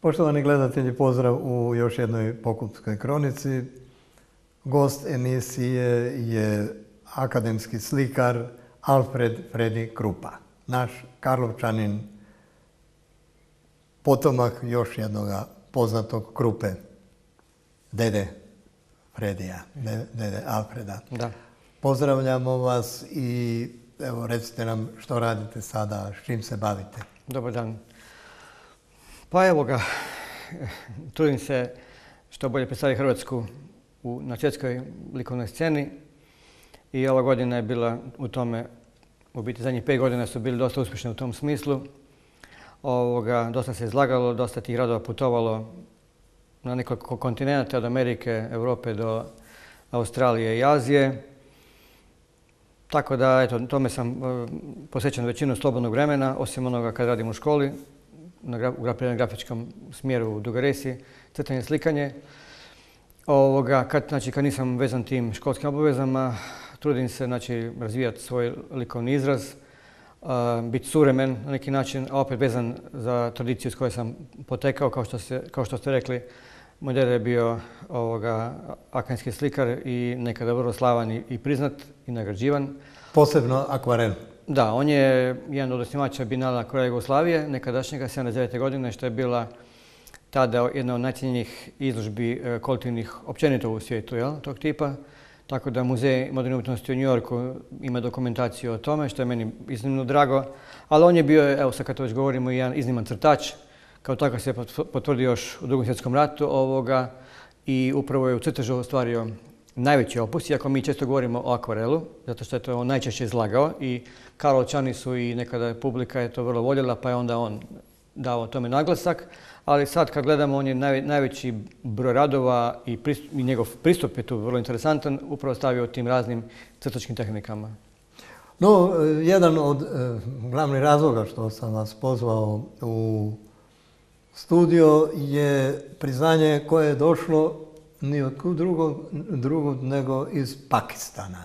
Poštovani gledatelji, pozdrav u još jednoj pokupskoj kronici. Gost emisije je akademski slikar Alfred Fredi Krupa, naš Karlovčanin, potomak još jednog poznatog Krupe, dede Fredija, dede Alfreda. Da. Pozdravljamo vas i evo recite nam što radite sada, s čim se bavite. Dobar dan. Pa evo ga, trudim se što bolje predstaviti Hrvatsku na svjetskoj likovnoj sceni i ova godina je bila u tome, u biti zadnjih pet godina su bili dosta uspješni u tom smislu. Ovoga, dosta se izlagalo, dosta tih radova putovalo na nekoliko kontinenta, od Amerike, Europe do Australije i Azije. Tako da, eto, tome sam e, posvećen većinu slobodnog vremena, osim onoga kad radim u školi, na grafičkom smjeru u Dugaresi, crtanje slikanje. Ovoga, kad, znači, kad nisam vezan tim školskim obavezama, trudim se znači, razvijati svoj likovni izraz, biti suremen na neki način, a opet vezan za tradiciju s kojoj sam potekao, kao što, se, kao što ste rekli. Moj deda je bio ovoga, akademski slikar i nekada vrlo slavan i, priznat i nagrađivan. Posebno akvarel. Da, on je jedan od osnivača Binala Koreja Jugoslavije, nekadašnjega 79. godine, što je bila tada jedna od najcijenjenijih izložbi e, kolektivnih općenito u svijetu jel, tog tipa. Tako da Muzej moderne umjetnosti u New ima dokumentaciju o tome, što je meni iznimno drago. Ali on je bio, evo sad kad to već govorimo, jedan izniman crtač. Kao takav se potvrdio još u drugom svjetskom ratu ovoga i upravo je u crtežu ostvario najveći opus, iako mi često govorimo o akvarelu, zato što je to on najčešće izlagao i Karolčani su i nekada publika je to vrlo voljela, pa je onda on dao tome naglasak ali sad kad gledamo on je najveći broj radova i, njegov pristup je tu vrlo interesantan, upravo stavio tim raznim crtačkim tehnikama. No, jedan od e, glavnih razloga što sam vas pozvao u studio je priznanje koje je došlo ni od drugog, drugog nego iz Pakistana.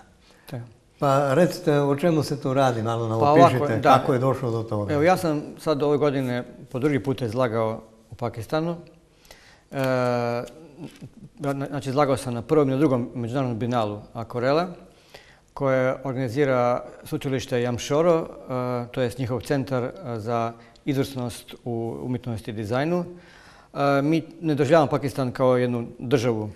Pa recite o čemu se tu radi, malo nam pa opišite kako je došlo do toga. Evo ja sam sad ove godine po drugi put izlagao u Pakistanu. E, znači, izlagao sam na prvom i na drugom međunarodnom binalu Akorela, koje organizira sučilište Jamšoro, e, to je njihov centar za izvrsnost u umjetnosti i dizajnu. E, mi ne doživljavamo Pakistan kao jednu državu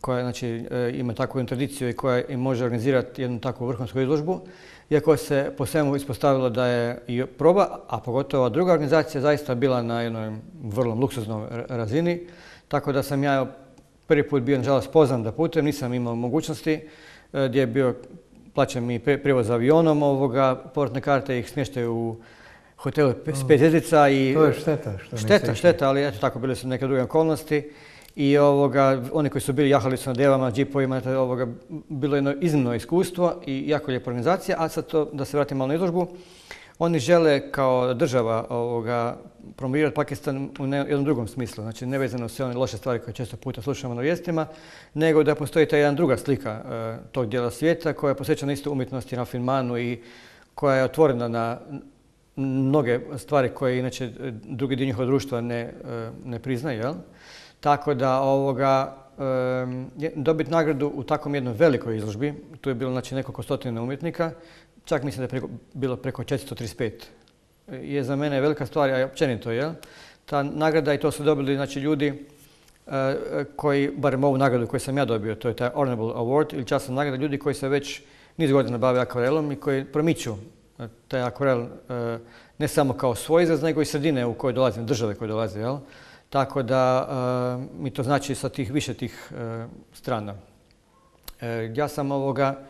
koja znači, ima takvu tradiciju i koja može organizirati jednu takvu vrhunsku izložbu iako se po svemu ispostavilo da je i proba, a pogotovo druga organizacija zaista bila na jednoj vrlo luksuznoj razini, tako da sam ja prvi put bio nažalost poznan da putujem, nisam imao mogućnosti e, gdje je bio plaćam mi prijevoz avionom ovoga, portne karte ih smještaju u hotelu s pet i... To je šteta što Šteta, šteta, ali eto tako bile su neke druge okolnosti. I ovoga, oni koji su bili jahali su na devama, džipovima, ovoga, bilo je jedno iznimno iskustvo i jako lijepa organizacija, a sad to, da se vratim malo na izložbu, oni žele kao država ovoga, promovirati Pakistan u jednom drugom smislu, znači nevezano sve one loše stvari koje često puta slušamo na vijestima, nego da postoji ta jedna druga slika e, tog dijela svijeta koja je posvećena isto umjetnosti, na filmanu i koja je otvorena na mnoge stvari koje inače drugi dio njihovog društva ne, e, ne priznaju. Jel? Tako da ovoga, dobiti nagradu u takvom jednoj velikoj izložbi, tu je bilo znači, nekoliko stotina umjetnika, čak mislim da je bilo preko 435, je za mene velika stvar, a općenito je. Ta nagrada i to su dobili znači, ljudi e, koji, barem ovu nagradu koju sam ja dobio, to je taj Honorable Award ili časna nagrada, ljudi koji se već niz godina bave akvarelom i koji promiču e, taj akvarel e, ne samo kao svoj izraz, nego i sredine u kojoj dolaze, države koje dolaze. Jel? Tako da e, mi to znači sa tih više tih e, strana. E, ja sam ovoga,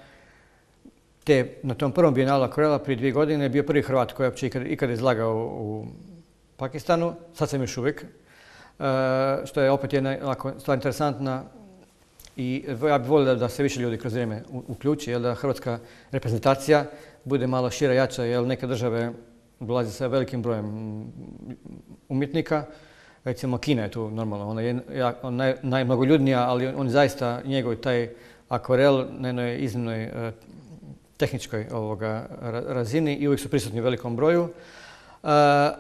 te, na tom prvom bijenalu akvarela prije dvije godine bio prvi Hrvat koji je uopće ikad, izlagao u Pakistanu, sad sam još uvijek, što je opet jedna stvar interesantna i ja bih volio da se više ljudi kroz vrijeme uključi, jer da hrvatska reprezentacija bude malo šira, jača, jer neke države dolaze sa velikim brojem umjetnika, recimo Kina je tu normalno, ona je naj, najmnogoljudnija, ali on zaista, njegov taj akvarel na jednoj iznimnoj e, tehničkoj ovoga razini i uvijek su prisutni u velikom broju. E,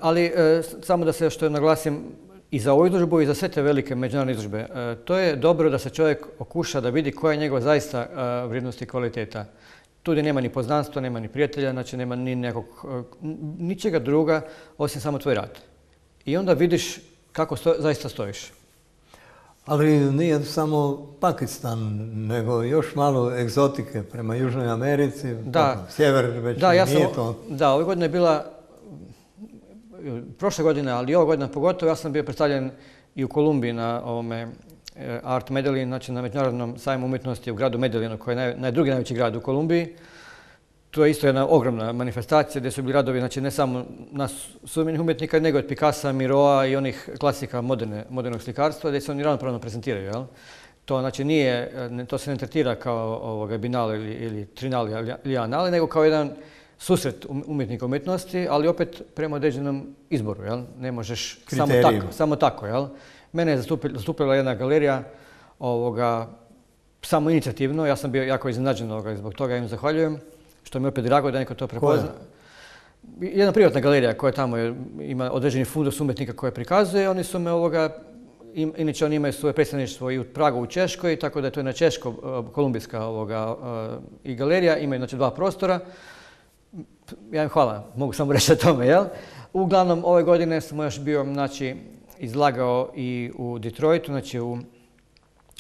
ali e, samo da se što naglasim, i za ovu izložbu i za sve te velike međunarodne izložbe. To je dobro da se čovjek okuša da vidi koja je njegova zaista vrijednost i kvaliteta. Tu gdje nema ni poznanstva, nema ni prijatelja, znači nema ni nekog, e, ničega druga osim samo tvoj rad. I onda vidiš kako zaista stojiš. Ali nije samo Pakistan, nego još malo egzotike prema Južnoj Americi, da. sjever već da, ja nije to. Da, ove godine je bila, prošle godine, ali i ova godina pogotovo, ja sam bio predstavljen i u Kolumbiji na ovome Art Medellin, znači na Međunarodnom sajmu umjetnosti u gradu Medellinu, koji je naj, drugi najveći grad u Kolumbiji to je isto jedna ogromna manifestacija gdje su bili radovi, znači ne samo nas suvremenih umjetnika, nego od Picasa, Miroa i onih klasika moderne, modernog slikarstva gdje se oni ravnopravno prezentiraju. Jel? To znači nije, to se ne tretira kao ovoga binal ili, ili trinal ili anal, nego kao jedan susret um, umjetnika umjetnosti, ali opet prema određenom izboru. Jel? Ne možeš samo tako. Samo tako jel? Mene je zastupila jedna galerija ovoga, samo inicijativno, ja sam bio jako iznenađen zbog toga im zahvaljujem što mi je opet drago da neko to prepozna. Jedna privatna galerija koja tamo ima određeni fundus umjetnika koje prikazuje, oni su me ovoga, inače oni imaju svoje predstavništvo i u Pragu u Češkoj, tako da je to jedna češko-kolumbijska ovoga, i galerija, imaju znači dva prostora. Ja im hvala, mogu samo reći o tome, jel? Uglavnom, ove godine sam još bio, znači, izlagao i u Detroitu, znači u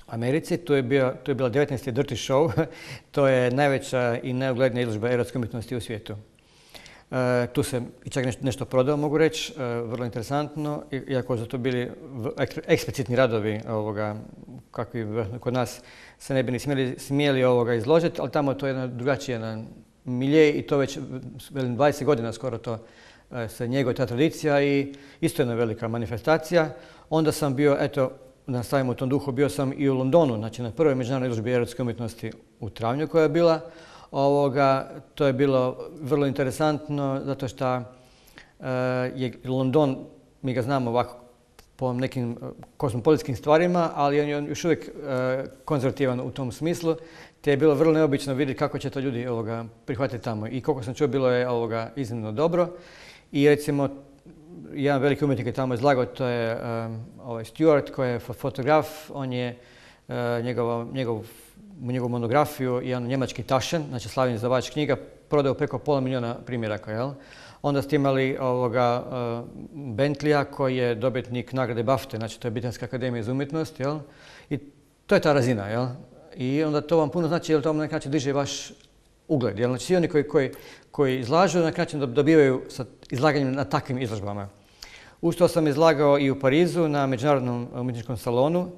Americi. Tu je, bio, tu je bila 19. Dirty Show. to je najveća i najuglednija izložba erotske umjetnosti u svijetu. E, tu se i čak nešto, prodao, mogu reći, e, vrlo interesantno, iako su to bili eksplicitni radovi ovoga, kakvi kod nas se ne bi ni smjeli, smjeli ovoga izložiti, ali tamo to je jedna drugačija milje i to već velim, 20 godina skoro to se njeguje ta tradicija i isto jedna velika manifestacija. Onda sam bio, eto, nastavimo u tom duhu, bio sam i u Londonu, znači na prvoj međunarodnoj izložbi erotske umjetnosti u travnju koja je bila. Ovoga, to je bilo vrlo interesantno zato što uh, je London, mi ga znamo ovako po nekim uh, kosmopolitskim stvarima, ali on je još uvijek konzervativan u tom smislu, te je bilo vrlo neobično vidjeti kako će to ljudi ovoga, prihvatiti tamo. I koliko sam čuo, bilo je ovoga, iznimno dobro. I recimo jedan veliki umjetnik je tamo izlagao, to je um, ovaj Stuart koji je fotograf, on je uh, njegov, njegovu monografiju, jedan njemački tašen, znači slavni izdavač knjiga, prodao preko pola milijuna primjeraka. Jel? Onda ste imali ovoga uh, koji je dobitnik nagrade BAFTE, znači to je Britanska akademija za umjetnost. Jel? I to je ta razina. Jel? I onda to vam puno znači jer to na neki način diže vaš ugled. Jel? Znači svi oni koji, koji, koji izlažu na neki način dobivaju sa izlaganjem na takvim izložbama. Uz to sam izlagao i u Parizu na Međunarodnom umjetničkom salonu.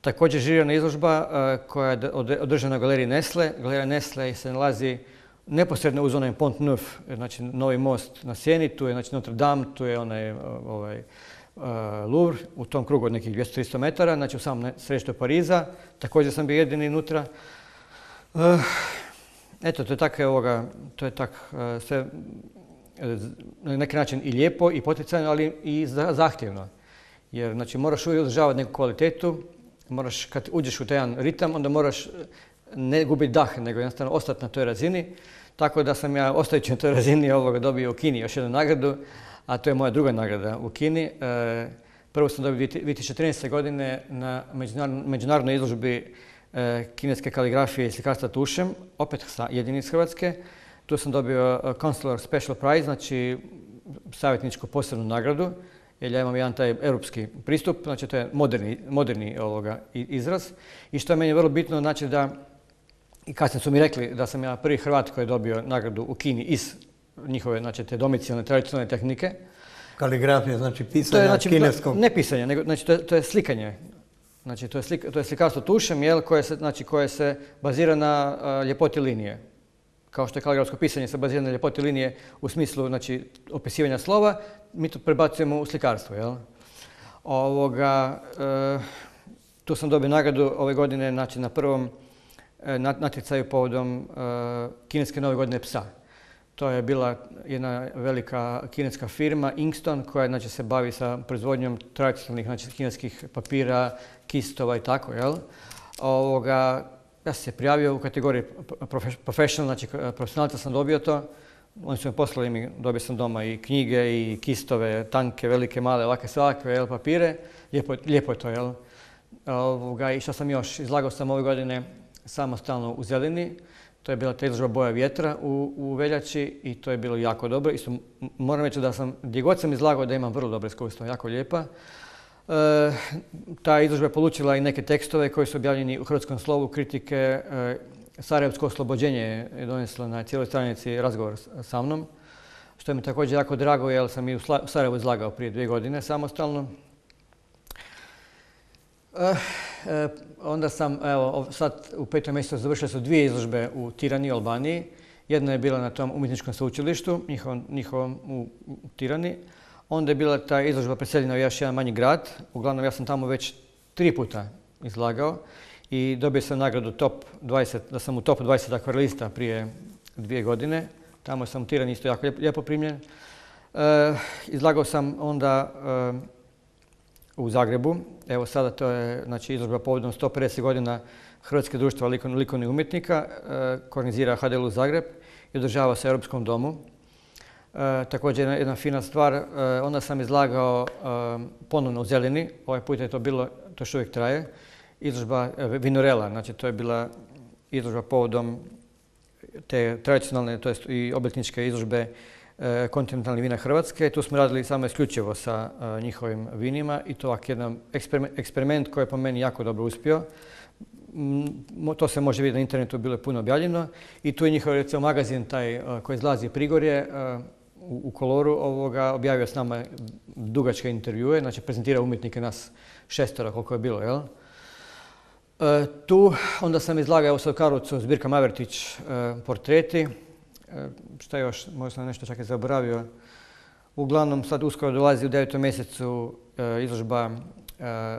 Također žirana izložba e, koja je održana u galeriji Nestle. Galerija Nestle se nalazi neposredno uz onaj Pont Neuf, znači novi most na Sjeni, tu je znači, Notre Dame, tu je onaj ovaj, e, Louvre, u tom krugu od nekih 200-300 metara, znači u samom središtu Pariza. Također sam bio jedini unutra. E, eto, to je tako to je tak sve na neki način i lijepo i poticajno, ali i zahtjevno. Jer znači, moraš uvijek održavati neku kvalitetu, moraš, kad uđeš u taj ritam, onda moraš ne gubiti dah, nego jednostavno ostati na toj razini. Tako da sam ja, ostajući na toj razini, ovoga dobio u Kini još jednu nagradu, a to je moja druga nagrada u Kini. E, prvo sam dobio 2014. godine na međunarodnoj izložbi e, kineske kaligrafije i slikarstva tušem, opet jedini iz Hrvatske. Tu sam dobio uh, Consular Special Prize, znači savjetničku posebnu nagradu, jer ja imam jedan taj europski pristup, znači to je moderni, moderni ovoga izraz. I što je meni vrlo bitno, znači da, i kasnije su mi rekli da sam ja prvi Hrvat koji je dobio nagradu u Kini iz njihove, znači te domicijalne tradicionalne tehnike. Kaligrafija, znači pisanje znači, kineskog? Ne pisanje, nego znači to je, to je slikanje. Znači to je, to je slikarstvo tušem, jel, koje se, znači, koje se bazira na uh, ljepoti linije kao što je kaligrafsko pisanje sa bazirane na ljepoti linije u smislu znači, opisivanja slova, mi to prebacujemo u slikarstvo. Jel? Ovoga, e, tu sam dobio nagradu ove godine znači, na prvom e, natjecaju povodom e, kineske nove godine psa. To je bila jedna velika kineska firma, Inkston, koja znači, se bavi sa proizvodnjom tradicionalnih znači, kineskih papira, kistova i tako. Jel? Ovoga, ja sam se prijavio u kategoriji professional, znači profesionalca sam dobio to. oni su mi poslali mi, dobio sam doma i knjige i kistove, tanke, velike, male, ovakve, svakve, jel, papire. Lijepo, lijepo je to, jel? I što sam još, izlagao sam ove godine samostalno u Zelini. To je bila ta izložba boja vjetra u, u veljači i to je bilo jako dobro. Isto moram reći da sam, gdje god sam izlagao da imam vrlo dobro iskustvo, jako lijepa. E, ta izložba je polučila i neke tekstove koji su objavljeni u Hrvatskom slovu, kritike. E, Sarajevsko oslobođenje je doneslo na cijeloj stranici razgovor sa mnom, što je mi također jako drago jer sam i u Sarajevu izlagao prije dvije godine samostalno. E, onda sam, evo, sad u petom mjesecu završile su dvije izložbe u Tirani Albaniji. Jedna je bila na tom umjetničkom sveučilištu, njihovom, u Tirani. Onda je bila ta izložba preseljena u još jedan manji grad. Uglavnom ja sam tamo već tri puta izlagao i dobio sam nagradu top 20, da sam u top 20 akvarelista prije dvije godine. Tamo sam u Tirani isto jako lijepo primljen. E, izlagao sam onda e, u Zagrebu. Evo sada to je znači, izložba povodom 150 godina Hrvatske društva likovnih umjetnika. E, organizira HDL Zagreb i održava se u Europskom domu. E, također jedna, fina stvar, e, onda sam izlagao e, ponovno u Zelini, ovaj put je to bilo, to što uvijek traje, izložba Vinorela, znači to je bila izložba povodom te tradicionalne, to jest i obljetničke izložbe kontinentalnih vina Hrvatske. Tu smo radili samo isključivo sa njihovim vinima i to ovak jedan eksperiment koji je po meni jako dobro uspio. To se može vidjeti na internetu, bilo je puno objavljeno. I tu je njihov recimo magazin taj koji izlazi Prigorje, u, Koloru ovoga, objavio s nama dugačke intervjue, znači prezentirao umjetnike nas šestora koliko je bilo, jel? E, tu onda sam izlagao u Karlovcu zbirka Mavertić e, portreti. E, šta još, možda sam nešto čak i zaboravio. Uglavnom sad uskoro dolazi u devetom mjesecu e, izložba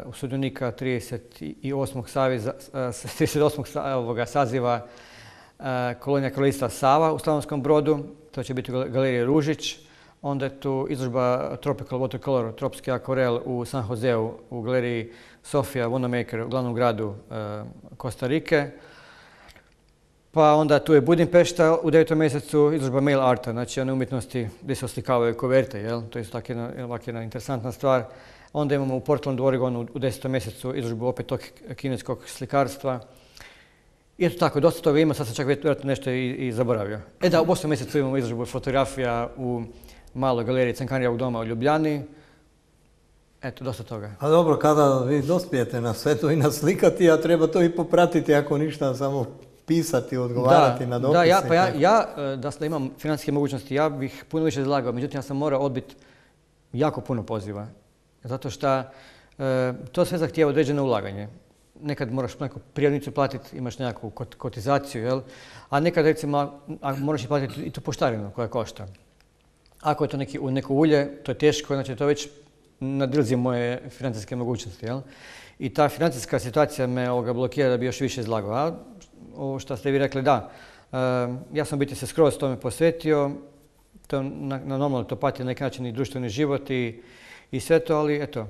u sudionika 38. Saviza, 38. Ovoga, saziva kolonija kralista Sava u Slavonskom brodu to će biti galerija Ružić, onda je tu izložba Tropical Watercolor, tropski akvarel u San Joseu, u galeriji Sofia Wanamaker u glavnom gradu Kosta e, Rike. Pa onda tu je Budimpešta u devetom mjesecu izložba mail arta, znači one umjetnosti gdje se oslikavaju koverte, jel? to je tako jedna, jedna interesantna stvar. Onda imamo u Portlandu, Oregonu u desetom mjesecu izložbu opet tog kineskog slikarstva. I eto tako, dosta toga ima, sad sam čak vjerojatno nešto i, zaboravio. E da, u 8. mjesecu imamo izložbu fotografija u maloj galeriji Cankarijevog doma u Ljubljani. Eto, dosta toga. A dobro, kada vi dospijete na sve to i naslikati, a treba to i popratiti ako ništa, samo pisati, odgovarati na dopise. Da, ja, pa ja, ja, e, da imam financijske mogućnosti, ja bih puno više izlagao, međutim ja sam morao odbiti jako puno poziva. Zato što e, to sve zahtijeva određeno ulaganje nekad moraš neku prijavnicu platiti, imaš nekakvu kotizaciju, jel? a nekad recimo moraš i platiti i tu poštarinu koja košta. Ako je to neki, neko ulje, to je teško, znači to već nadilzi moje financijske mogućnosti. Jel? I ta financijska situacija me ovoga blokira da bi još više izlagao. A ovo što ste vi rekli, da, ja sam biti se skroz tome posvetio, to na, na normalno to pati na neki način i društveni život i, i sve to, ali eto,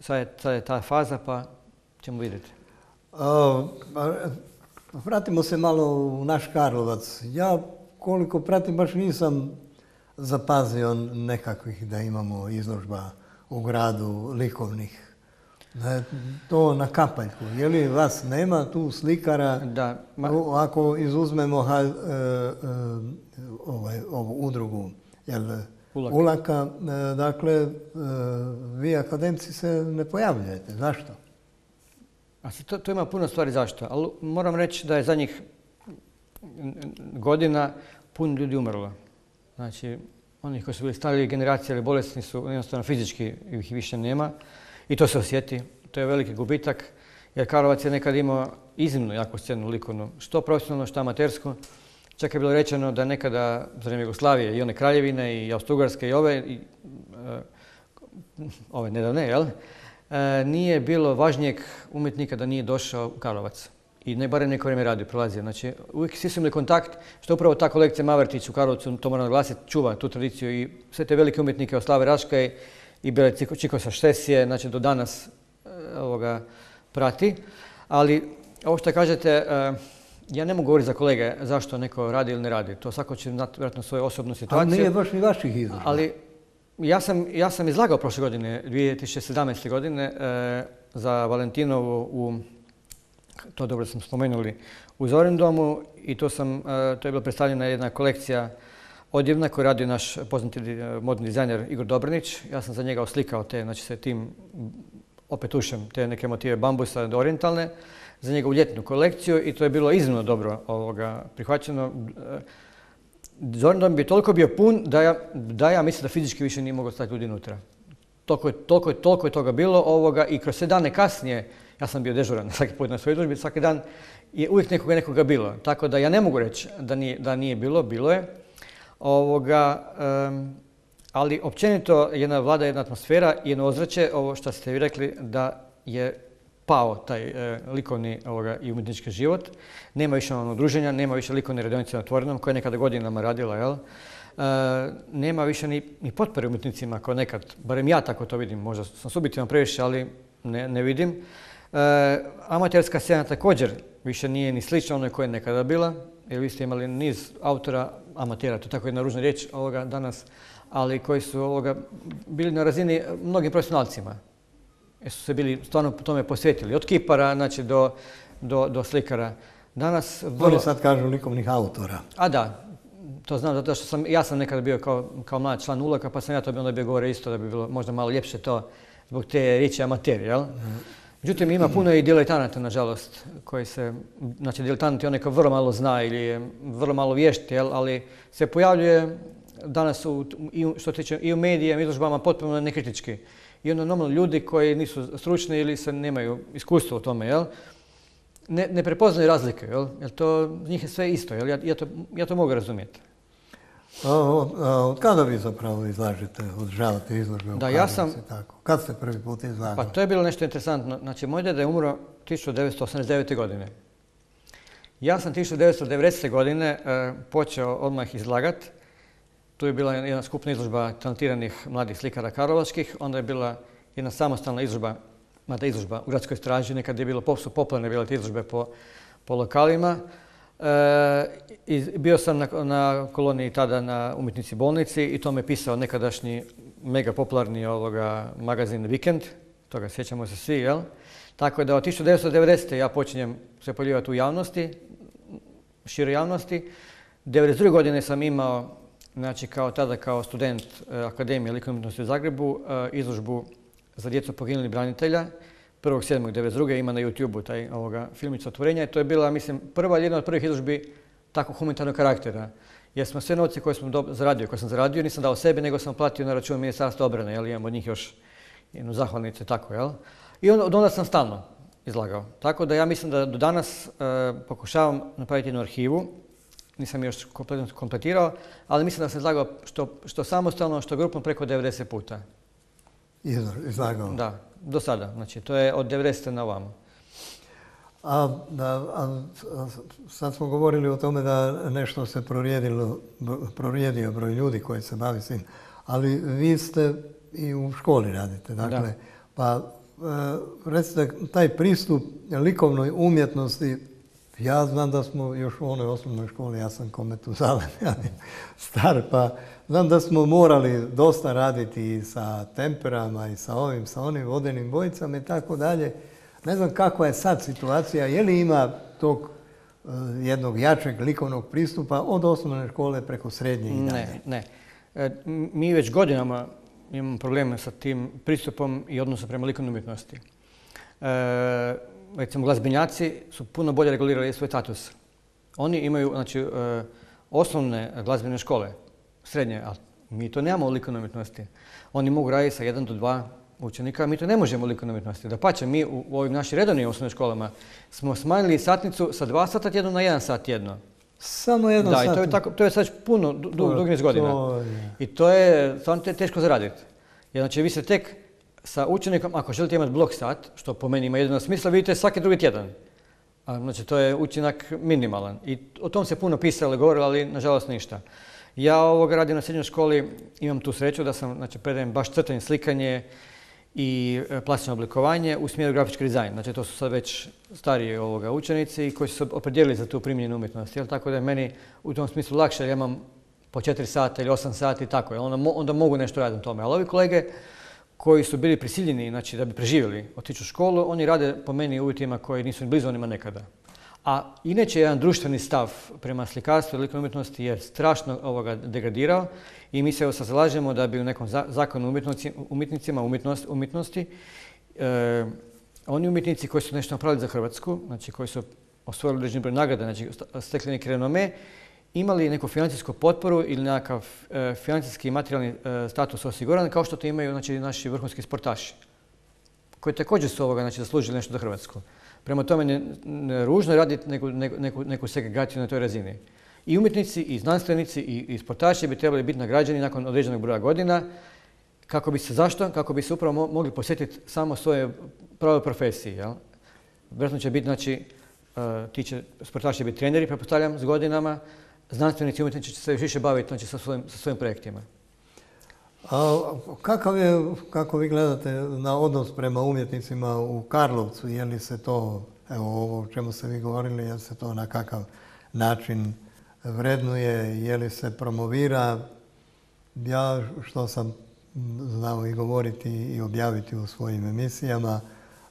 sad je, sad je ta faza pa ćemo vidjeti. Vratimo se malo u naš Karlovac. Ja koliko pratim baš nisam zapazio nekakvih da imamo izložba u gradu likovnih. to na kapaljku. Je li vas nema tu slikara? Da. Ako izuzmemo e, e, ovaj, ovu udrugu jel, Ulaka, e, dakle, vi akademci se ne pojavljujete. Zašto? A to, to ima puno stvari zašto, ali moram reći da je zadnjih godina puno ljudi umrlo. Znači, oni koji su bili stariji generacije ili bolesni su jednostavno fizički ih više nema i to se osjeti. To je veliki gubitak jer Karlovac je nekad imao iznimno jaku scenu likovnu, što profesionalno, što amatersku. Čak je bilo rečeno da nekada za Jugoslavije i one kraljevine i Austrougarske i ove, i, uh, ove nedavne, jel? E, nije bilo važnijeg umjetnika da nije došao u Karlovac. I ne barem neko vrijeme radio, prolazio. Znači, uvijek svi su imali kontakt, što upravo ta kolekcija Mavertić u Karlovcu, to moram naglasiti, čuva tu tradiciju i sve te velike umjetnike od Slave Raškaj i Bele Čikosa Štesije, znači do danas e, ovoga prati. Ali ovo što kažete, e, ja ne mogu govoriti za kolege zašto neko radi ili ne radi. To svako će znati vjerojatno svoju osobnu situaciju. Ali nije baš ni vaših izložba. Ali ja sam, ja sam izlagao prošle godine, 2017. godine, e, za Valentinovu u, to dobro smo spomenuli, u Zorendomu i to, sam, e, to je bila predstavljena jedna kolekcija odjevna koju radi naš poznati modni dizajner Igor Dobranić. Ja sam za njega oslikao te, znači se tim opet ušem te neke motive bambusa orientalne za njegovu ljetnu kolekciju i to je bilo iznimno dobro ovoga, prihvaćeno. Zorn bi toliko bio pun da ja, da ja mislim da fizički više nije mogao stati ljudi unutra. Toliko je, toliko, toliko je toga bilo ovoga i kroz sve dane kasnije, ja sam bio dežuran svaki put na svojoj družbi, svaki dan je uvijek nekoga nekoga bilo. Tako da ja ne mogu reći da nije, da nije bilo, bilo je. Ovoga, ali općenito jedna vlada, jedna atmosfera, jedno ozračje, ovo što ste vi rekli, da je pao taj e, likovni ovoga, i umjetnički život. Nema više ono druženja, nema više likovne radionice na otvorenom koje je nekada godinama radila, jel? E, nema više ni, ni potpore umjetnicima kao nekad, barem ja tako to vidim, možda sam subjektivno previše, ali ne, ne vidim. E, amaterska scena također više nije ni slična onoj koja je nekada bila, jer vi ste imali niz autora, amatera, to je tako jedna ružna riječ ovoga danas, ali koji su ovoga, bili na razini mnogim profesionalcima. Jer su se bili stvarno tome posvetili, od kipara znači, do, do, do slikara. Danas... Vrlo... Oni sad kažu likovnih autora. A da, to znam zato što sam, ja sam nekada bio kao, kao mlad član ulaka, pa sam ja to onda bio govore isto da bi bilo možda malo ljepše to zbog te riječi amateri, jel? Međutim, ima puno i diletanata, nažalost, koji se, znači diletanti onaj ko vrlo malo zna ili je vrlo malo vješti, jel? ali se pojavljuje danas u, i, što tiče i u medijama, izložbama potpuno nekritički. I onda normalno ljudi koji nisu stručni ili se nemaju iskustva u tome, jel? Ne, ne prepoznaju razlike, jel? Jer to njih je sve isto, jel? Ja, ja, to, ja to mogu razumjeti. od kada vi zapravo izlažete, održavate izložbe u da, ja sam, tako? Kad ste prvi put izlagali? Pa to je bilo nešto interesantno. Znači, moj deda je umro 1989. godine. Ja sam 1990. godine e, počeo odmah izlagati tu je bila jedna skupna izložba talentiranih mladih slikara Karlovačkih, onda je bila jedna samostalna izložba, mada izložba u gradskoj straži, nekad je bilo, su popularne bile te izložbe po, po lokalima. E, i bio sam na, na, koloniji tada na umjetnici bolnici i to me pisao nekadašnji mega popularni ovoga magazin Vikend, toga sjećamo se svi, jel? Tako da od 1990. ja počinjem se pojavljivati u javnosti, široj javnosti. 1992. godine sam imao znači kao tada kao student e, Akademije likovne u Zagrebu e, izložbu za djecu poginulih branitelja 1.7.1992. ima na YouTube-u taj ovoga filmica otvorenja i to je bila, mislim, prva jedna od prvih izložbi tako humanitarnog karaktera. Jer smo sve novce koje smo zaradio, koje sam zaradio, nisam dao sebi, nego sam platio na račun Ministarstva obrane, jel, imam od njih još jednu zahvalnicu tako, jel. I od onda sam stalno izlagao. Tako da ja mislim da do danas e, pokušavam napraviti jednu arhivu nisam još kompletirao, ali mislim da sam izlagao što, što samostalno, što grupno preko 90 puta. Izlagao? Da, do sada. Znači, to je od 90. na ovamo. A, a, sad smo govorili o tome da nešto se prorijedio broj ljudi koji se bavi s tim, ali vi ste i u školi radite, dakle, pa e, recite taj pristup likovnoj umjetnosti ja znam da smo još u onoj osnovnoj školi, ja sam kometuzalen, ja star, pa znam da smo morali dosta raditi i sa temperama i sa ovim, sa onim vodenim bojicama i tako dalje. Ne znam kakva je sad situacija, je li ima tog eh, jednog jačeg likovnog pristupa od osnovne škole preko srednje i dalje? Ne, ne. E, mi već godinama imamo probleme sa tim pristupom i odnosom prema likovnoj umjetnosti. E, recimo glazbenjaci su puno bolje regulirali svoj status. Oni imaju znači, e, osnovne glazbene škole, srednje, ali mi to nemamo u likovnoj umjetnosti. Oni mogu raditi sa jedan do dva učenika, mi to ne možemo u likovnoj umjetnosti. Da pače, mi u, ovim našim redovnim osnovnim školama smo smanjili satnicu sa dva sata tjedno na jedan sat tjedno. Samo jedan sat? Da, i to je, tako, to je sad puno, dugi niz godina. I to je stvarno teško zaraditi. Jer znači vi se tek sa učenikom, ako želite imati blok sat, što po meni ima jedno smisla, vidite svaki drugi tjedan. znači, to je učinak minimalan. I o tom se puno pisalo, govorilo, ali nažalost ništa. Ja ovog radim na srednjoj školi, imam tu sreću da sam, znači, predajem baš crtanje, slikanje i e, plastično oblikovanje u smjeru grafički dizajn. Znači to su sad već stariji ovoga učenici koji su se opredijelili za tu primjenu umjetnosti. Jel? Tako da je meni u tom smislu lakše jer ja imam po 4 sata ili 8 sati tako. Jel? Onda, onda mogu nešto raditi na tome. Ali ovi kolege koji su bili prisiljeni znači, da bi preživjeli otići školu, oni rade po meni u uvjetima koji nisu ni blizu onima nekada. A inače jedan društveni stav prema slikarstvu i umjetnosti je strašno ovoga degradirao i mi se evo zalažemo da bi u nekom zakonu umjetnicima umjetnosti, umjetnosti e, oni umjetnici koji su nešto napravili za Hrvatsku, znači koji su osvojili određeni broj nagrada, znači stekli neki renome, imali neku financijsku potporu ili nekakav e, financijski i materijalni e, status osiguran kao što to imaju znači, naši vrhunski sportaši koji također su ovoga, znači, zaslužili nešto za Hrvatsku. Prema tome ne, ružno raditi neku, neku, neku segregaciju na toj razini. I umjetnici, i znanstvenici, i, i sportaši bi trebali biti nagrađeni nakon određenog broja godina. Kako bi se, zašto? Kako bi se upravo mogli posjetiti samo svoje prave profesiji. Jel? Će biti, znači, uh, ti će sportaši biti treneri, pretpostavljam, s godinama. Znanstvenici umjetnici će se više baviti znači, sa, svojim, sa svojim projektima. A kakav je, kako vi gledate na odnos prema umjetnicima u Karlovcu? Je li se to, evo ovo o čemu ste vi govorili, je li se to na kakav način vrednuje, je li se promovira? Ja što sam znao i govoriti i objaviti u svojim emisijama,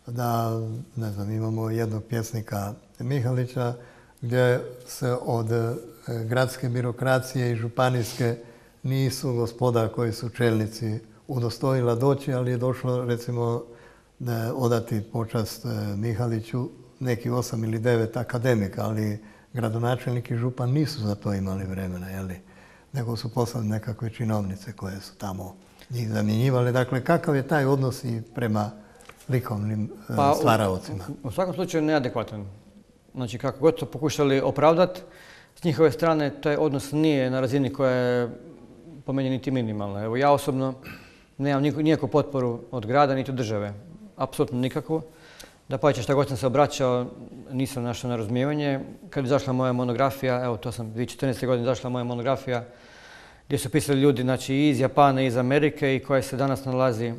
da, ne znam, imamo jednog pjesnika Mihalića gdje se od e, gradske birokracije i županijske nisu gospoda koji su čelnici udostojila doći, ali je došlo recimo odati počast e, Mihaliću neki osam ili devet akademika, ali gradonačelnik i župan nisu za to imali vremena, jeli? nego su poslali nekakve činovnice koje su tamo njih zamjenjivali. Dakle, kakav je taj odnos i prema likovnim e, pa, stvaraocima? U, u, svakom slučaju neadekvatan. Znači, kako god to pokušali opravdati, s njihove strane taj odnos nije na razini koja je po meni niti minimalna. Evo ja osobno nemam nikakvu potporu od grada niti od države. Apsolutno nikakvu. Da pa šta god sam se obraćao, nisam našao na razumijevanje. Kad je izašla moja monografija, evo to sam 2014. godine izašla moja monografija, gdje su pisali ljudi znači, iz Japana i iz Amerike i koja se danas nalazi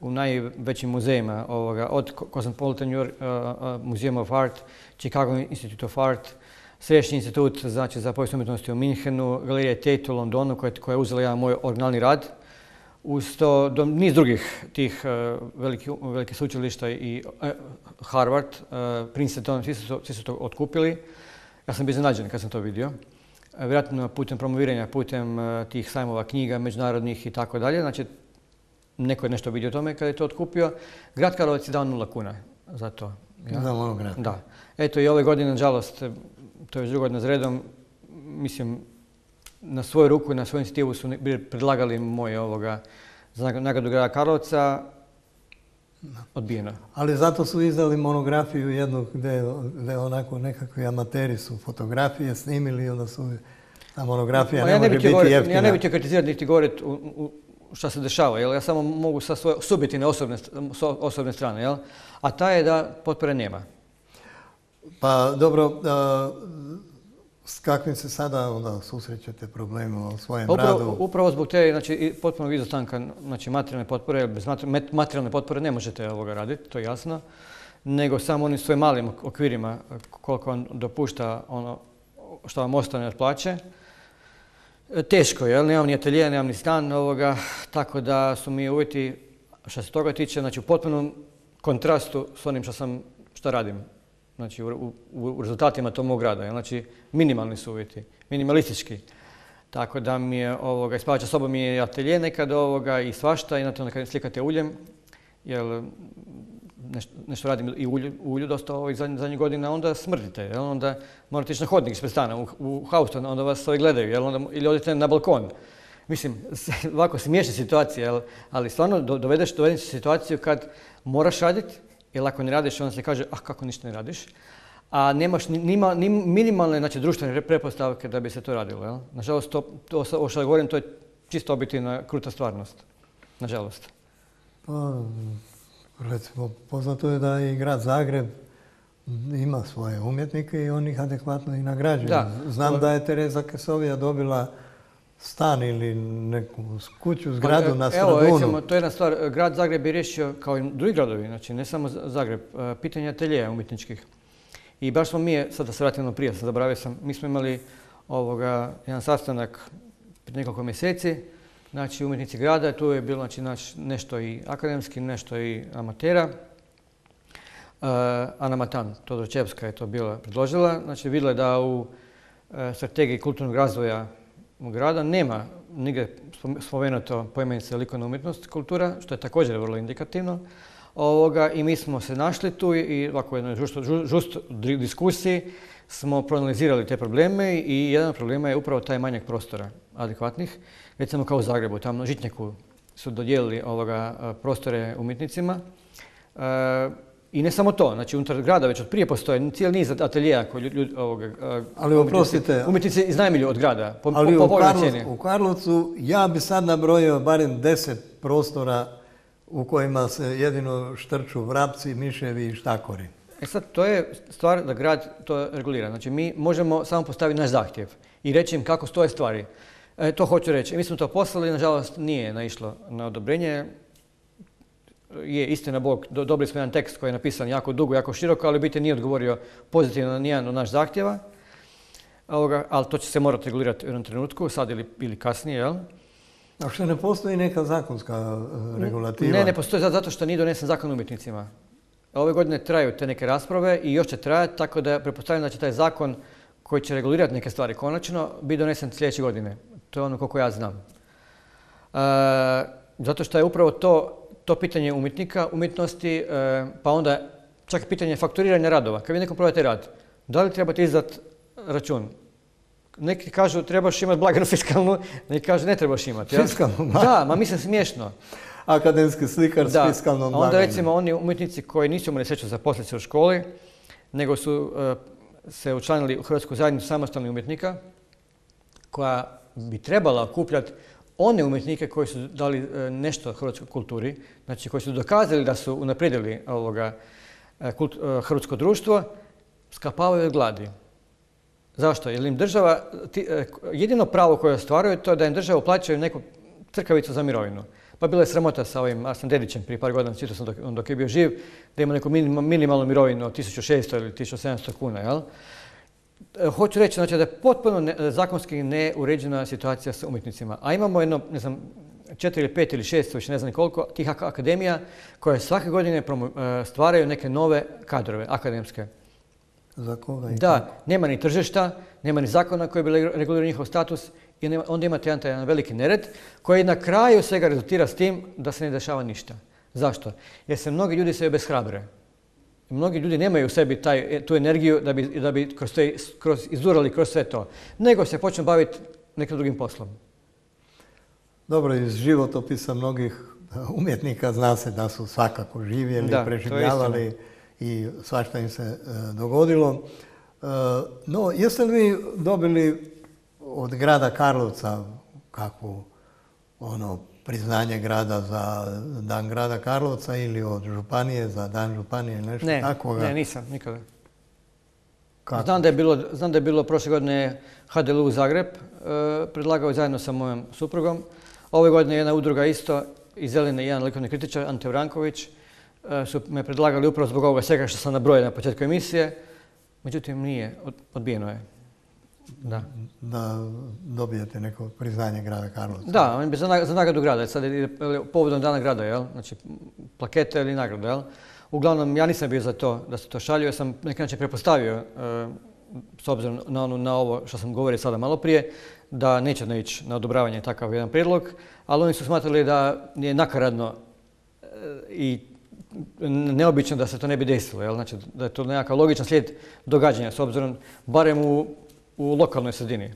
u najvećim muzejima ovoga, od Cosmopolitan uh, Museum of Art, Chicago Institute of Art, Središnji institut znači, za povijest umjetnosti u Minhenu, Galerija Tate u Londonu koja, koja je uzela jedan moj originalni rad. Uz to do, niz drugih tih uh, velikih velike sveučilišta i uh, Harvard, uh, Princeton, svi su, svi su to otkupili. Ja sam bio iznenađen kad sam to vidio. Vjerojatno putem promoviranja, putem tih sajmova knjiga, međunarodnih i tako dalje. Znači, neko je nešto vidio o tome kada je to otkupio. Grad Karlovac je dao nula kuna za to. Ja? Za Da. Eto i ove godine, nažalost, to je drugo godina redom, mislim, na svoju ruku i na svoju inicijativu su predlagali moje ovoga za nagradu grada Karlovca, odbijeno. Ali zato su izdali monografiju jednog gdje, onako nekakvi amateri su fotografije snimili i onda su ta monografija ne, može biti jeftina. Ja ne bih kritizirati niti govoriti šta se dešava, jel? ja samo mogu sa svoje subjetivne osobne, osobne strane, jel? a ta je da potpore nema. Pa dobro, s kakvim se sada onda susrećete problemom u svojem upravo, radu? Upravo zbog te znači, potpunog izostanka znači, materijalne potpore, bez materijalne potpore ne možete ovoga raditi, to je jasno, nego samo onim svojim malim okvirima koliko vam dopušta ono što vam ostane od plaće. Teško je, nemam ni atelije, nemam ni stan ovoga, tako da su mi uvjeti što se toga tiče, znači u potpunom kontrastu s onim što sam, što radim znači u, rezultatima tog mog rada. Znači minimalni su uvjeti, minimalistički. Tako da mi je ovoga, spavača soba mi je atelje nekad i svašta i na to slikate uljem, jer nešto, nešto radim i ulju, ulju dosta ovih zadnjih godina, onda smrdite, jel? onda morate ići na hodnik ispred stana, u, u onda vas ovi gledaju, jel? Onda, ili odete na balkon. Mislim, ovako smiješna situacija, jel? ali stvarno dovedeš, dovedeš situaciju kad moraš raditi, jer ako ne radiš, onda se kaže, ah kako ništa ne radiš. A nemaš ni, ni minimalne znači, društvene prepostavke da bi se to radilo. Jel? Nažalost, to, to, što govorim, to je čisto objektivna kruta stvarnost. Nažalost. Pa, recimo, poznato je da i grad Zagreb ima svoje umjetnike i on ih adekvatno i nagrađuje. Znam da je Tereza Kesovija dobila stan ili neku kuću, zgradu Pa, na Evo, Stradunu. recimo, to je jedna stvar. Grad Zagreb je riješio, kao i drugi gradovi, znači ne samo Zagreb, e, pitanje ateljeja umjetničkih. I baš smo mi, sad da se vratim ono prije, sam zaboravio sam, mi smo imali ovoga, jedan sastanak prije nekoliko mjeseci, znači umjetnici grada, tu je bilo znači, naš, nešto i akademski, nešto i amatera. Uh, Ana Matan Todorčevska je to bila predložila, znači vidjela je da u e, strategiji kulturnog razvoja grada nema nigdje spom- spomenuto pojmenice likovna umjetnost kultura, što je također vrlo indikativno. Ovoga, I mi smo se našli tu i ovako u jednoj žusto- žu- žustoj di- diskusiji smo proanalizirali te probleme i jedan od problema je upravo taj manjak prostora adekvatnih. Recimo kao u Zagrebu, tamo na Žitnjaku su dodijelili ovoga, a, prostore umjetnicima. E, I ne samo to, znači unutar grada već od prije postoje cijeli niz ateljeja koji ljudi, ovoga, a, Ali umjetnici- oprostite. Umjetnici od grada, po, Ali po, u Karlovcu ja bi sad nabrojio barem deset prostora u kojima se jedino štrču vrapci, miševi i štakori. E sad, to je stvar da grad to regulira. Znači, mi možemo samo postaviti naš zahtjev i reći im kako stoje stvari. E, to hoću reći. Mi smo to poslali, nažalost nije naišlo na odobrenje. Je, istina Bog, do- dobili smo jedan tekst koji je napisan jako dugo, jako široko, ali biti nije odgovorio pozitivno na nijedan od naš zahtjeva. Ovoga, ali to će se morati regulirati u jednom trenutku, sad ili, ili kasnije, jel? A što ne postoji neka zakonska e, regulativa? Ne, ne postoji zato- što nije donesen zakon umjetnicima. Ove godine traju te neke rasprave i još će trajati, tako da pretpostavljam da će taj zakon koji će regulirati neke stvari konačno biti donesen sljedeće godine. To je ono koliko ja znam. E, zato što je upravo to, to pitanje umjetnika, umjetnosti, e, pa onda čak i pitanje fakturiranja radova. Kad vi nekom prodate rad, da li trebate izdati račun? Neki kažu trebaš imati blagajnu fiskalnu, neki kažu ne trebaš imati. jel? Fiskalnu Da, ma mislim smiješno. Akademski slikar s fiskalnom a onda recimo oni umjetnici koji nisu imali sreću zaposliti se u školi, nego su e, se učlanili u Hrvatsku zajednicu samostalnih umjetnika, koja bi trebala okupljati one umjetnike koji su dali e, nešto hrvatskoj kulturi, znači koji su dokazali da su unaprijedili ovoga, e, kult- e, hrvatsko društvo, skapavaju od gladi. Zašto? Jer im država, jedino pravo koje ostvaruju to je da im država uplaćaju neku crkavicu za mirovinu. Pa bila je sramota sa ovim Arsen Dedićem prije par godina, čitao sam dok, dok je bio živ, da ima neku minim- minimalnu mirovinu od 1600 ili 1700 kuna, jel? E, Hoću reći znači, da je potpuno ne- zakonski neuređena situacija sa umjetnicima. A imamo jedno, ne znam, četiri ili pet ili šest, više ne znam koliko, tih ak- akademija koje svake godine e, stvaraju neke nove kadrove akademske. Za koga i Da, nema ni tržišta, nema ni zakona koji bi regulirao njihov status i nema- onda imate jedan, jedan veliki nered koji na kraju svega rezultira s tim da se ne dešava ništa. Zašto? Jer se mnogi ljudi se obeshrabre. Mnogi ljudi nemaju u sebi taj, tu energiju da bi, da bi kroz, te, kroz, izdurali kroz sve to, nego se počnu baviti nekim drugim poslom. Dobro, iz životopisa mnogih e, umjetnika zna se da su svakako živjeli, Da, preživljavali i svašta im se e, dogodilo. E, no, jeste li vi dobili od grada Karlovca kakvu ono priznanje grada za dan grada Karlovca ili od županije za dan županije ili nešto Ne, takvoga? ne, nisam, nikada. Kako? Znam da je bilo, znam da je bilo prošle godine HDLU Zagreb, e, predlagao je zajedno sa mojom suprugom. Ove godine jedna udruga isto, iz Zeline, jedan likovni kritičar, Ante Vranković, e, su me predlagali upravo zbog ovoga svega što sam nabrojio na početku emisije. Međutim, nije, od- odbijeno je. Da. Da dobijete neko priznanje grada Karlovca? Da, on bi za, za nagradu grada, sad je povodom dana grada, jel? Znači, plakete ili nagrada, jel? Uglavnom, ja nisam bio za to da se to šalju, ja sam neki način prepostavio, e, s obzirom na, onu, na ovo što sam govorio sada malo prije, da neće naići na odobravanje takav jedan prijedlog, ali oni su smatrali da je nakaradno e, i neobično da se to ne bi desilo, jel? Znači, da je to nekakav logičan slijed događanja, s obzirom barem u, u lokalnoj sredini.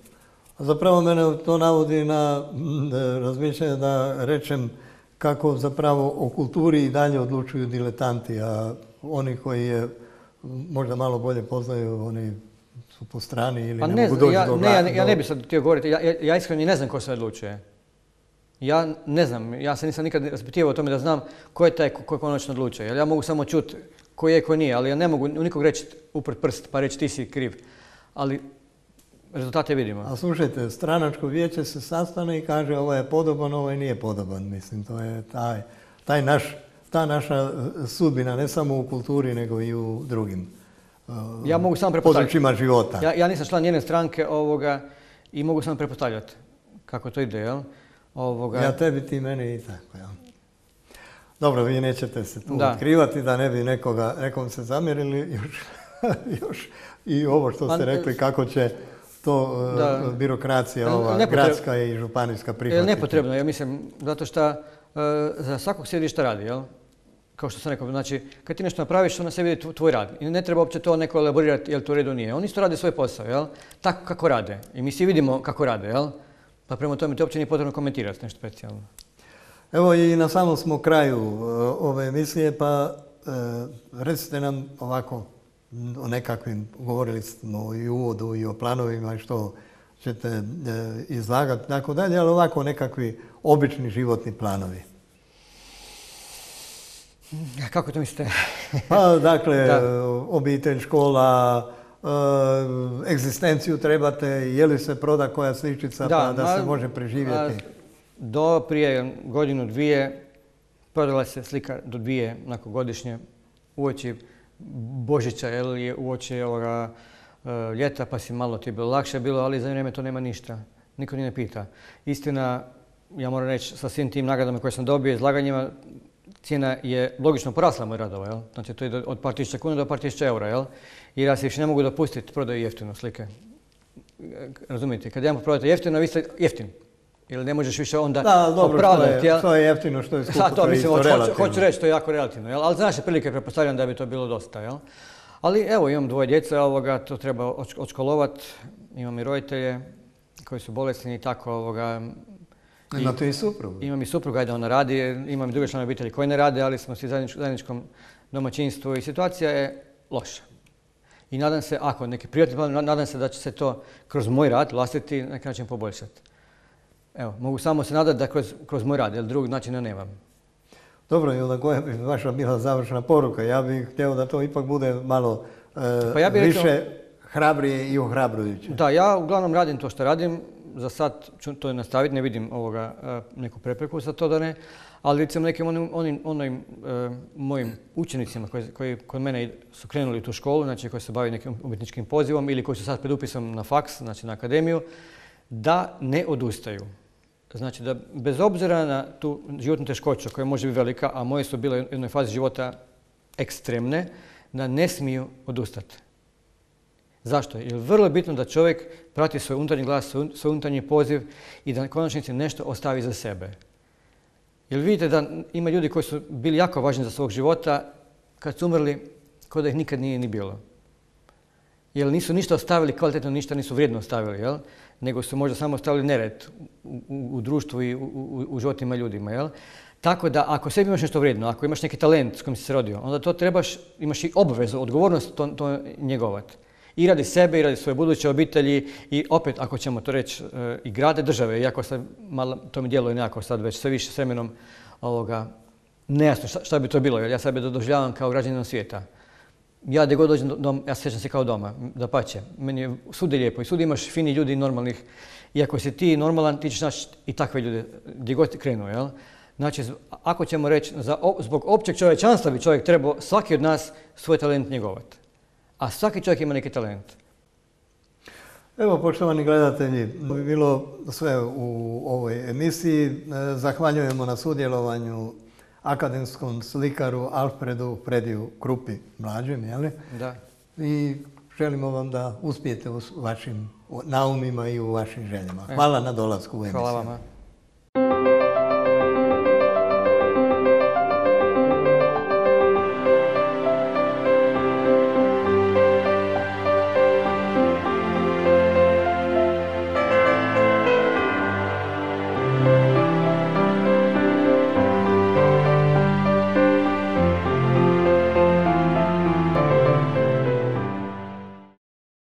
Zapravo mene to navodi na mm, razmišljanje da rečem kako zapravo o kulturi i dalje odlučuju diletanti, a oni koji je možda malo bolje poznaju, oni su po strani ili Pa ne, ne, mogu doći ja, do ne, ja, ne bih sad htio govoriti, ja, ja, iskreno ne znam ko se odlučuje. Ja ne znam, ja se nisam nikad raspitivao o tome da znam ko je taj ko, ko konačno odlučuje. Jer ja mogu samo čuti ko je, ko nije, ali ja ne mogu nikog reći uprt prst pa reći ti si kriv. Ali rezultate vidimo. A slušajte, stranačko vijeće se sastane i kaže ovo je podoban, ovo nije podoban. Mislim, to je taj, taj naš, ta naša e, sudbina, ne samo u kulturi, nego i u drugim e, ja mogu samo područjima života. Ja, ja nisam član jedne stranke ovoga, i mogu samo prepostavljati kako to ide, jel? Ovoga... Ja tebi, ti meni i tako, jel? Dobro, vi nećete se tu otkrivati da ne bi nekoga, nekom se zamjerili još, još i ovo što ste pa, rekli kako će to e, da. birokracija ova gradska i županijska e, prihvatiti. Nepotrebno, ja mislim, zato što e, za svakog sjedišta radi, jel? Kao što sam rekao, znači, kad ti nešto napraviš, onda se vidi tvoj rad. I ne treba uopće to neko elaborirati, jel to u redu nije. Oni isto rade svoj posao, jel? Tako kako rade. I mi svi vidimo kako rade, jel? Pa prema tome, to uopće nije potrebno komentirati nešto specijalno. Evo i na samom smo kraju ove emisije, pa recite nam ovako o nekakvim, govorili smo i u uvodu i o planovima i što ćete e, izlagati, tako dalje, ali ovako nekakvi obični životni planovi. Kako to mislite? pa, dakle, obitelj, škola, e, egzistenciju trebate, je li se proda koja sličica da, pa da se može preživjeti? do prije godinu, dvije, prodala se slika do dvije, nakon godišnje, uoči Božića, jel, je uoči ovoga e, ljeta, pa si malo ti bilo lakše bilo, ali za vrijeme to nema ništa. Niko ni ne pita. Istina, ja moram reći, sa svim tim nagradama koje sam dobio, izlaganjima, cijena je logično porasla moj radova, jel? Znači to je od par tisuća kuna do par tisuća eura, jel? Jer ja se više ne mogu dopustiti prodaju jeftino slike. Razumijete, kad jedan prodate jeftino, vi ste jeftin. Ili ne možeš više onda da, dobro, opravdati. To je, to je jeftino što je skupo, to, mislim, hoću, hoću reći, to je jako relativno. Jel? Ali za naše prilike pretpostavljam da bi to bilo dosta. Jel? Ali evo, imam dvoje djece, ovoga, to treba odškolovat. Imam i roditelje koji su bolesni i tako. Ovoga, Imate i suprugu? Imam i supruga, ajde ona radi, imam i druge članove obitelji koji ne rade, ali smo svi zajedničkom domaćinstvu i situacija je loša. I nadam se, ako neki privatni plan, nadam se da će se to kroz moj rad vlastiti na neki način poboljšati. Evo, mogu samo se nadati da kroz, kroz moj rad, jer drugog načina nemam. Dobro, i onda koja bi vaša bila završna poruka? Ja bih htio da to ipak bude malo e, pa ja više hrabrije i ohrabrujuće. Da, ja uglavnom radim to što radim. Za sad ću to nastaviti, ne vidim ovoga, e, neku prepreku za to da ne. Ali recimo nekim onim, onim, onim e, mojim učenicima koji, koji kod mene su krenuli u tu školu, znači koji se bave nekim umjetničkim pozivom ili koji su sad pred upisom na faks, znači na akademiju, da ne odustaju. Znači da bez obzira na tu životnu teškoću koja može biti velika, a moje su bile u jednoj fazi života ekstremne, da ne smiju odustati. Zašto? Jer vrlo je bitno da čovjek prati svoj unutarnji glas, svoj unutarnji poziv i da na konačnici nešto ostavi za sebe. Jer vidite da ima ljudi koji su bili jako važni za svog života, kad su umrli, kao da ih nikad nije ni bilo. Jer nisu ništa ostavili, kvalitetno ništa nisu vrijedno ostavili, jel? Nego su možda samo ostavili nered u, društvu i u, u, životima ljudima. Jel? Tako da ako sebi imaš nešto vrijedno, ako imaš neki talent s kojim si se rodio, onda to trebaš, imaš i obvezu, odgovornost to, to njegovati. I radi sebe, i radi svoje buduće obitelji i opet, ako ćemo to reći, e, i grade države, iako sad malo, to mi djeluje nekako sad već sve više s vremenom ovoga, nejasno šta, bi to bilo, jer ja sebe doživljavam kao građanin svijeta ja gdje god dođem dom, ja sjećam se kao doma, da pače. Meni je svudi lijepo i svudi imaš fini ljudi normalnih. I ako si ti normalan, ti ćeš naći i takve ljude gdje god krenu, jel? Znači, ako ćemo reći, za, zbog općeg čovječanstva bi čovjek trebao svaki od nas svoj talent njegovati. A svaki čovjek ima neki talent. Evo, poštovani gledatelji, bi bilo sve u ovoj emisiji. E, zahvaljujemo na sudjelovanju akademskom slikaru Alfredu Prediju Krupi mlađem, jel? Da. I želimo vam da uspijete u vašim naumima i u vašim željama. Hvala na dolasku u emisiju. Hvala vama.